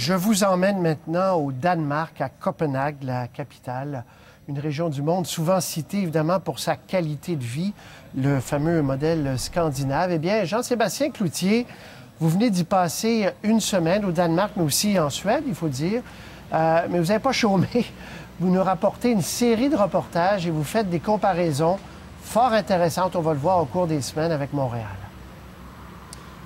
Je vous emmène maintenant au Danemark, à Copenhague, la capitale, une région du monde souvent citée évidemment pour sa qualité de vie, le fameux modèle scandinave. Eh bien, Jean-Sébastien Cloutier, vous venez d'y passer une semaine au Danemark, mais aussi en Suède, il faut dire. Euh, mais vous n'avez pas chômé. Vous nous rapportez une série de reportages et vous faites des comparaisons fort intéressantes. On va le voir au cours des semaines avec Montréal.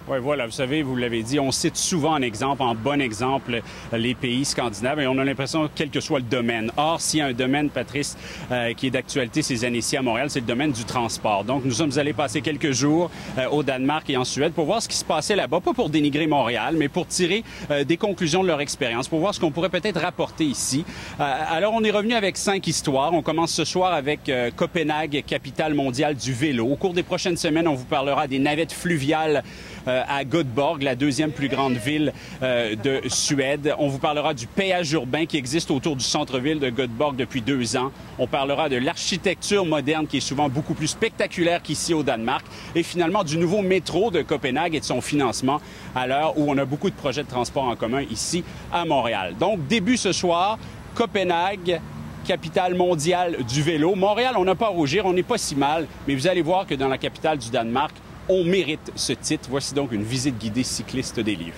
Oui, voilà, vous savez, vous l'avez dit, on cite souvent en exemple, en bon exemple, les pays scandinaves et on a l'impression, quel que soit le domaine. Or, s'il y a un domaine, Patrice, euh, qui est d'actualité ces années-ci à Montréal, c'est le domaine du transport. Donc, nous sommes allés passer quelques jours euh, au Danemark et en Suède pour voir ce qui se passait là-bas, pas pour dénigrer Montréal, mais pour tirer euh, des conclusions de leur expérience, pour voir ce qu'on pourrait peut-être rapporter ici. alors, on est revenu avec cinq histoires. On commence ce soir avec Copenhague, capitale mondiale du vélo. Au cours des prochaines semaines, on vous parlera des navettes fluviales euh, à Göteborg, la deuxième plus grande ville euh, de Suède. On vous parlera du péage urbain qui existe autour du centre-ville de Göteborg depuis deux ans. On parlera de l'architecture moderne qui est souvent beaucoup plus spectaculaire qu'ici au Danemark. Et finalement, du nouveau métro de Copenhague et de son financement à l'heure où on a beaucoup de projets de transport en commun ici à Montréal. Donc, début ce soir, Copenhague, capitale mondiale du vélo. Montréal, on n'a pas à rougir, on n'est pas si mal, mais vous allez voir que dans la capitale du Danemark, on mérite ce titre. Voici donc une visite guidée cycliste des lieux.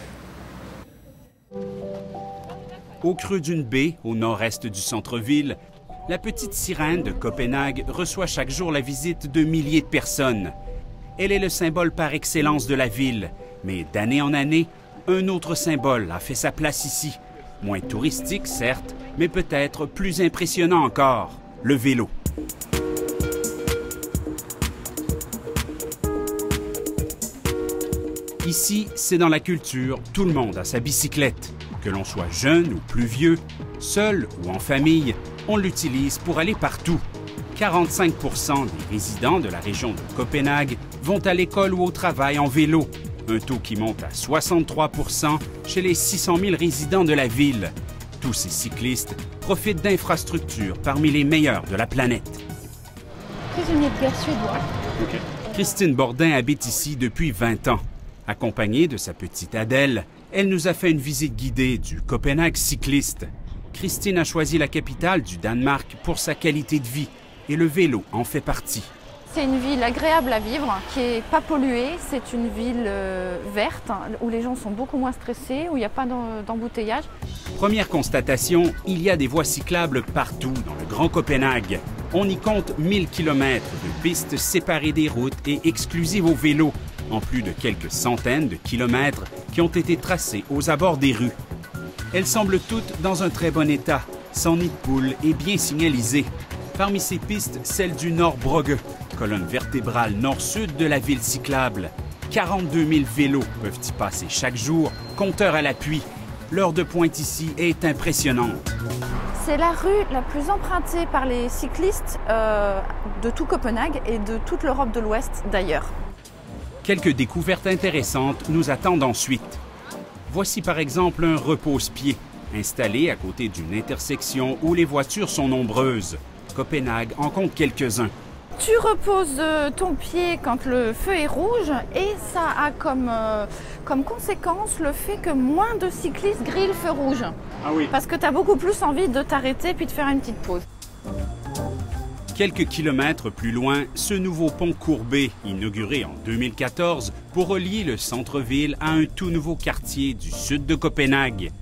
Au creux d'une baie, au nord-est du centre-ville, la petite sirène de Copenhague reçoit chaque jour la visite de milliers de personnes. Elle est le symbole par excellence de la ville, mais d'année en année, un autre symbole a fait sa place ici. Moins touristique, certes, mais peut-être plus impressionnant encore, le vélo. Ici, c'est dans la culture, tout le monde a sa bicyclette. Que l'on soit jeune ou plus vieux, seul ou en famille, on l'utilise pour aller partout. 45% des résidents de la région de Copenhague vont à l'école ou au travail en vélo, un taux qui monte à 63% chez les 600 000 résidents de la ville. Tous ces cyclistes profitent d'infrastructures parmi les meilleures de la planète. Prisonnier de guerre suédois. Christine Bordin habite ici depuis 20 ans. Accompagnée de sa petite Adèle, elle nous a fait une visite guidée du Copenhague cycliste. Christine a choisi la capitale du Danemark pour sa qualité de vie et le vélo en fait partie. C'est une ville agréable à vivre, qui n'est pas polluée. C'est une ville euh, verte, où les gens sont beaucoup moins stressés, où il n'y a pas d'embouteillage. Première constatation, il y a des voies cyclables partout dans le Grand Copenhague. On y compte 1000 km de pistes séparées des routes et exclusives aux vélos, en plus de quelques centaines de kilomètres qui ont été tracés aux abords des rues. Elles semblent toutes dans un très bon état, sans nid de poule et bien signalisées. Parmi ces pistes, celle du Nord Brogge, colonne vertébrale nord-sud de la ville cyclable. 42 000 vélos peuvent y passer chaque jour, compteur à l'appui. L'heure de pointe ici est impressionnante. C'est la rue la plus empruntée par les cyclistes euh, de tout Copenhague et de toute l'Europe de l'Ouest d'ailleurs. Quelques découvertes intéressantes nous attendent ensuite. Voici par exemple un repose-pied installé à côté d'une intersection où les voitures sont nombreuses. Copenhague en compte quelques-uns. Tu reposes euh, ton pied quand le feu est rouge et ça a comme, euh, comme conséquence le fait que moins de cyclistes grillent le feu rouge. Ah oui. Parce que tu as beaucoup plus envie de t'arrêter puis de faire une petite pause. Quelques kilomètres plus loin, ce nouveau pont courbé, inauguré en 2014 pour relier le centre-ville à un tout nouveau quartier du sud de Copenhague.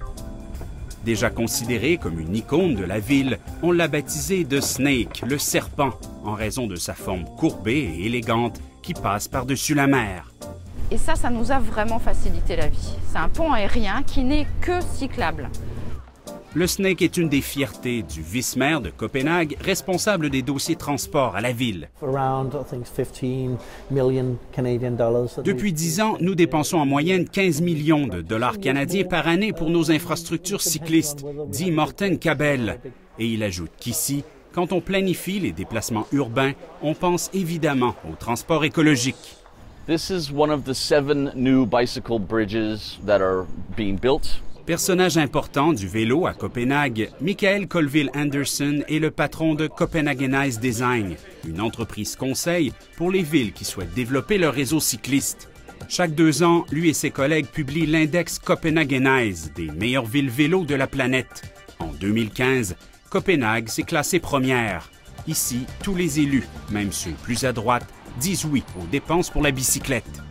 Déjà considéré comme une icône de la ville, on l'a baptisé de Snake, le serpent, en raison de sa forme courbée et élégante qui passe par-dessus la mer. Et ça, ça nous a vraiment facilité la vie. C'est un pont aérien qui n'est que cyclable. Le Snake est une des fiertés du vice-maire de Copenhague, responsable des dossiers transport à la ville. Depuis dix ans, nous dépensons en moyenne 15 millions de dollars canadiens par année pour nos infrastructures cyclistes, dit Morten Cabell. Et il ajoute qu'ici, quand on planifie les déplacements urbains, on pense évidemment au transport écologique. This is one of the seven new bicycle bridges that are being built. Personnage important du vélo à Copenhague, Michael Colville Anderson est le patron de Copenhagenize Design, une entreprise conseil pour les villes qui souhaitent développer leur réseau cycliste. Chaque deux ans, lui et ses collègues publient l'index Copenhagenize des meilleures villes vélo de la planète. En 2015, Copenhague s'est classée première. Ici, tous les élus, même ceux plus à droite, disent oui aux dépenses pour la bicyclette.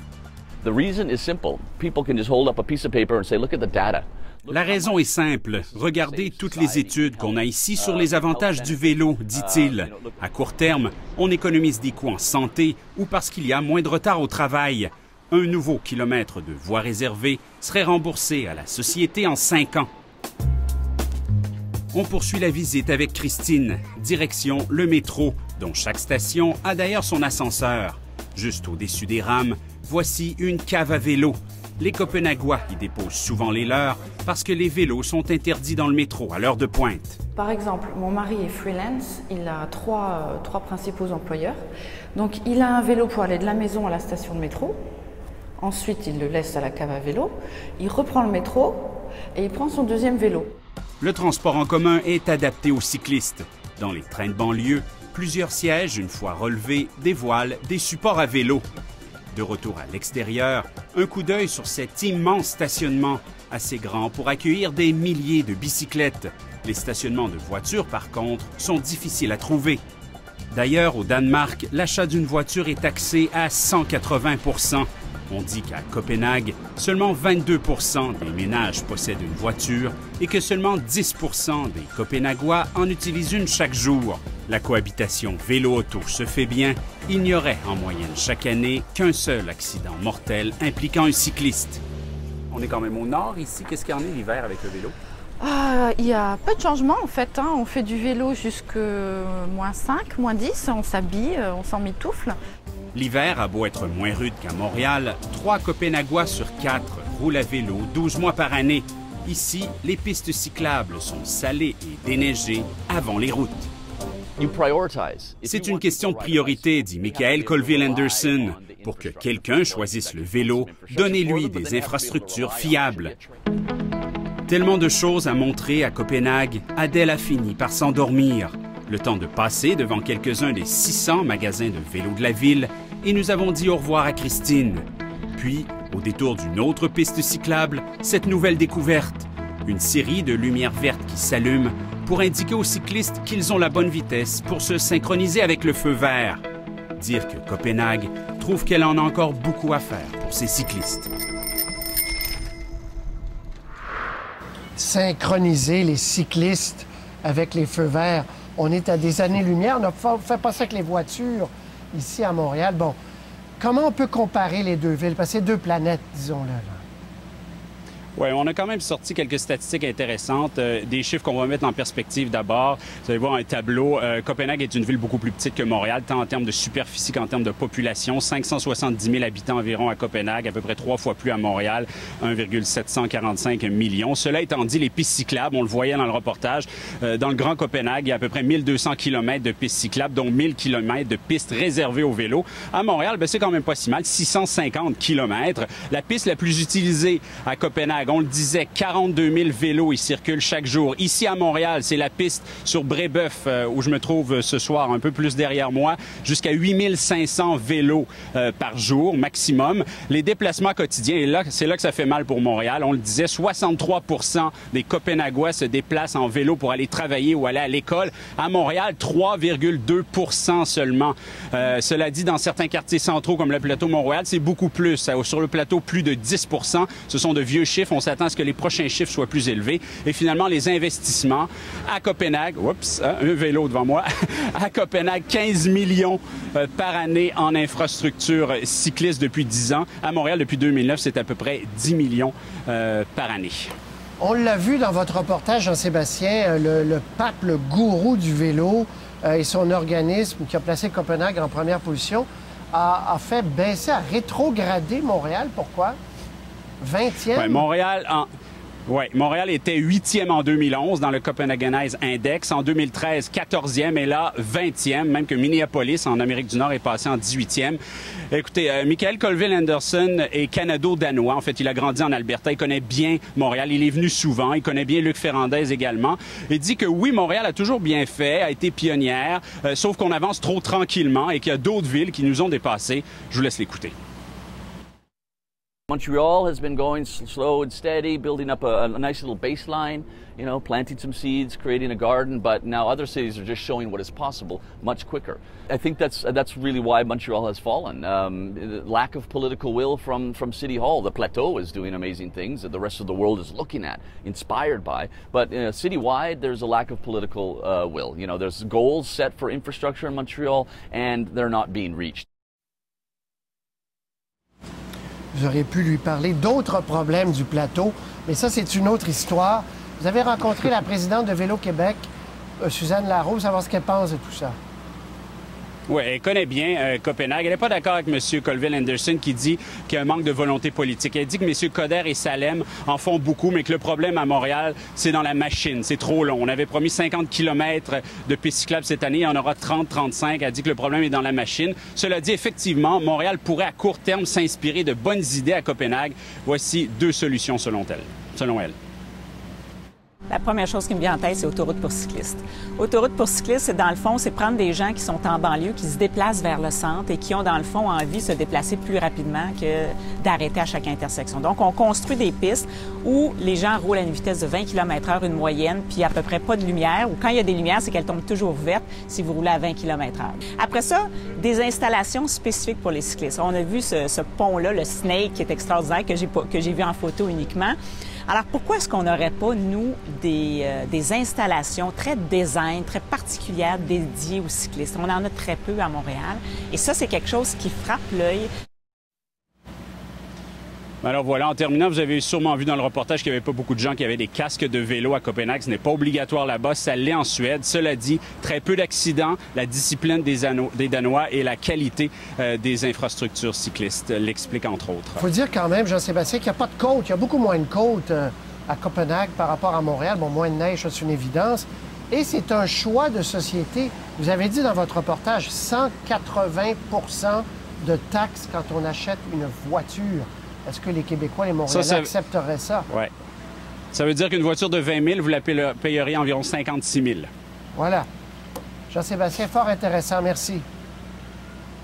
The reason is simple. People can just hold up a piece of paper and say, look at the data. La raison est simple. Regardez toutes les études qu'on a ici sur les avantages du vélo, dit-il. À court terme, on économise des coûts en santé ou parce qu'il y a moins de retard au travail. Un nouveau kilomètre de voie réservée serait remboursé à la société en cinq ans. On poursuit la visite avec Christine, direction le métro, dont chaque station a d'ailleurs son ascenseur. Juste au-dessus des rames, voici une cave à vélo. Les Copenhaguois y déposent souvent les leurs parce que les vélos sont interdits dans le métro à l'heure de pointe. Par exemple, mon mari est freelance, il a trois, euh, trois principaux employeurs. Donc il a un vélo pour aller de la maison à la station de métro. Ensuite, il le laisse à la cave à vélo. Il reprend le métro et il prend son deuxième vélo. Le transport en commun est adapté aux cyclistes. Dans les trains de banlieue, plusieurs sièges, une fois relevés, dévoilent des supports à vélo. De retour à l'extérieur, un coup d'œil sur cet immense stationnement, assez grand pour accueillir des milliers de bicyclettes. Les stationnements de voitures, par contre, sont difficiles à trouver. D'ailleurs, au Danemark, l'achat d'une voiture est taxé à 180% on dit qu'à Copenhague, seulement 22% des ménages possèdent une voiture et que seulement 10 des Copenhaguois en utilisent une chaque jour. La cohabitation vélo-auto se fait bien. Il n'y aurait en moyenne chaque année qu'un seul accident mortel impliquant un cycliste. On est quand même au nord ici. Qu'est-ce qu'il y en est l'hiver avec le vélo? Ah, il y a peu de changements en fait. hein. On fait du vélo jusque moins 5, moins 10. On s'habille, euh, on s'en mitoufle. L'hiver a beau être moins rude qu'à Montréal, trois Copenhaguois sur quatre roulent à vélo 12 mois par année. Ici, les pistes cyclables sont salées et déneigées avant les routes. C'est une question de priorité, dit Michael have Pour que quelqu'un choisisse le vélo, donnez-lui des infrastructures fiables. Tellement de choses à montrer à Copenhague, Adèle a fini par s'endormir. Le temps de passer devant quelques-uns des 600 magasins de vélos de la ville et nous avons dit au revoir à Christine. Puis, au détour d'une autre piste cyclable, cette nouvelle découverte. Une série de lumières vertes qui s'allument pour indiquer aux cyclistes qu'ils ont la bonne vitesse pour se synchroniser avec le feu vert. Dire que Copenhague trouve qu'elle en a encore beaucoup à faire pour ses cyclistes. Synchroniser les cyclistes avec les feux verts. On est à des années-lumière. On fa- fait pas ça avec les voitures ici à Montréal. Bon, comment on peut comparer les deux villes? Parce que c'est deux planètes, disons-le. Oui, on a quand même sorti quelques statistiques intéressantes, euh, des chiffres qu'on va mettre en perspective d'abord. Vous allez voir un tableau. Euh, Copenhague est une ville beaucoup plus petite que Montréal, tant en termes de superficie qu'en termes de population. 570 000 habitants environ à Copenhague, à peu près trois fois plus à Montréal, 1,745 millions. Cela étant dit, les pistes cyclables, on le voyait dans le reportage, euh, dans le Grand Copenhague, il y a à peu près 1200 km de pistes cyclables, dont 1000 km de pistes réservées aux vélos. À Montréal, ben, c'est quand même pas si mal, 650 km. La piste la plus utilisée à Copenhague, on le disait, 42 000 vélos circulent chaque jour. Ici à Montréal, c'est la piste sur Brébeuf, euh, où je me trouve euh, ce soir, un peu plus derrière moi, jusqu'à 8 500 vélos euh, par jour maximum. Les déplacements quotidiens, et c'est là que ça fait mal pour Montréal. On le disait, 63% des Copenhaguois se déplacent en vélo pour aller travailler ou aller à l'école. À Montréal, 3,2 seulement. Cela dit, dans certains quartiers centraux comme le plateau Mont-Royal, c'est beaucoup plus. Sur le plateau, plus de 10% Ce sont de vieux chiffres. On s'attend à ce que les prochains chiffres soient plus élevés. Et finalement, les investissements à Copenhague, oups, hein, un vélo devant moi, à Copenhague, 15 millions euh, par année en infrastructure cycliste depuis 10 ans. À Montréal, depuis 2009, c'est à peu près 10 millions euh, par année. On l'a vu dans votre reportage, Jean-Sébastien, euh, le, pape, le gourou du vélo et son organisme qui a placé Copenhague en première position a, a fait baisser, a rétrogradé Montréal. Pourquoi? 20e? Ouais, Montréal, en... ouais, Montréal était huitième en 2011 dans le Copenhagenize Index. En 2013, 14e et là, 20e, même que Minneapolis en Amérique du Nord est passé en 18e. Écoutez, euh, Michael Colville Anderson est canado-danois. En fait, il a grandi en Alberta. Il connaît bien Montréal. Il est venu souvent. Il connaît bien Luc Ferrandez également. Il dit que oui, Montréal a toujours bien fait, a été pionnière, euh, sauf qu'on avance trop tranquillement et qu'il y a d'autres villes qui nous ont dépassés. Je vous laisse l'écouter. Montreal has been going slow and steady, building up a, a, nice little baseline, you know, planting some seeds, creating a garden, but now other cities are just showing what is possible much quicker. I think that's, that's really why Montreal has fallen. Um, lack of political will from, from City Hall. The Plateau is doing amazing things that the rest of the world is looking at, inspired by. But uh, citywide, there's a lack of political uh, will. You know, there's goals set for infrastructure in Montreal, and they're not being reached. Vous auriez pu lui parler d'autres problèmes du plateau, mais ça, c'est une autre histoire. Vous avez rencontré la présidente de Vélo Québec, euh, Suzanne Larose, savoir ce qu'elle pense de tout ça? Oui, elle connaît bien euh, Copenhague. Elle n'est pas d'accord avec M. Colville Anderson qui dit qu'il y a un manque de volonté politique. Elle dit que M. Coder et Salem en font beaucoup, mais que le problème à Montréal, c'est dans la machine. C'est trop long. On avait promis 50 km de pistes cyclables cette année. Il y en aura 30-35. Elle dit que le problème est dans la machine. Cela dit, effectivement, Montréal pourrait à court terme s'inspirer de bonnes idées à Copenhague. Voici deux solutions selon elle. Selon elle. La première chose qui me vient en tête, c'est autoroute pour cyclistes. Autoroute pour cyclistes, c'est dans le fond, c'est prendre des gens qui sont en banlieue, qui se déplacent vers le centre et qui ont dans le fond envie de se déplacer plus rapidement que d'arrêter à chaque intersection. Donc, on construit des pistes où les gens roulent à une vitesse de 20 km h une moyenne, puis à peu près pas de lumière, ou quand il y a des lumières, c'est qu'elles tombent toujours vertes si vous roulez à 20 km h Après ça, des installations spécifiques pour les cyclistes. On a vu ce, pont-là, le Snake, qui est extraordinaire, que j'ai vu en photo uniquement. Alors pourquoi est-ce qu'on n'aurait pas, nous, des, euh, des, installations très design, très particulières dédiées aux cyclistes? On en a très peu à Montréal. Et ça, c'est quelque chose qui frappe l'œil. Alors voilà, en terminant, vous avez sûrement vu dans le reportage qu'il n'y avait pas beaucoup de gens qui avaient des casques de vélo à Copenhague. Ce n'est pas obligatoire là-bas, ça l'est en Suède. Cela dit, très peu d'accidents, la discipline des, Danois et la qualité euh, des infrastructures cyclistes l'expliquent entre autres. Il faut dire quand même, Jean-Sébastien, qu'il n'y a pas de côte. Il y a beaucoup moins de côtes euh, à Copenhague par rapport à Montréal. Bon, moins de neige, c'est une évidence. Et c'est un choix de société. Vous avez dit dans votre reportage 180 de taxes quand on achète une voiture. Est-ce que les Québécois et Montréalais ça, ça... accepteraient ça? Oui. Ça veut dire qu'une voiture de 20 000, vous la payeriez environ 56 000. Voilà. Jean-Sébastien, fort intéressant. Merci.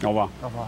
Au revoir. Au revoir.